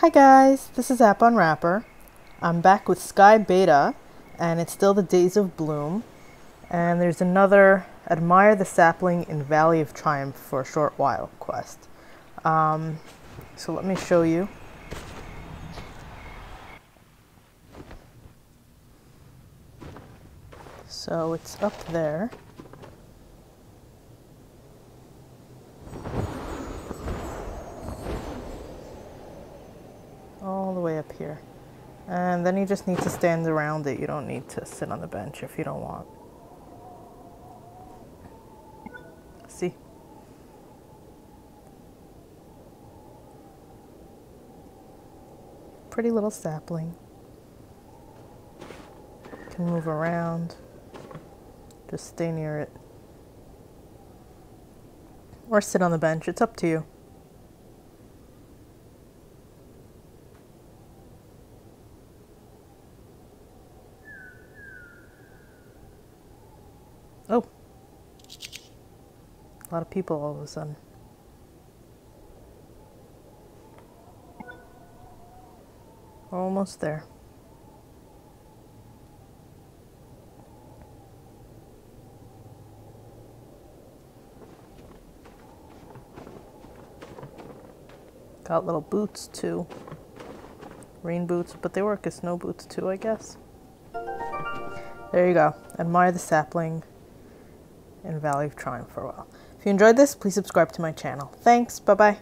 Hi guys, this is App Unwrapper. I'm back with Sky Beta, and it's still the Days of Bloom. And there's another Admire the Sapling in Valley of Triumph for a short while quest. Um, so let me show you. So it's up there. all the way up here. And then you just need to stand around it. You don't need to sit on the bench if you don't want. See? Pretty little sapling. Can move around. Just stay near it. Or sit on the bench. It's up to you. Oh. A lot of people all of a sudden. We're Almost there. Got little boots too. Rain boots, but they work as snow boots too, I guess. There you go. Admire the sapling in Valley of Triumph for a while. If you enjoyed this, please subscribe to my channel. Thanks. Bye bye.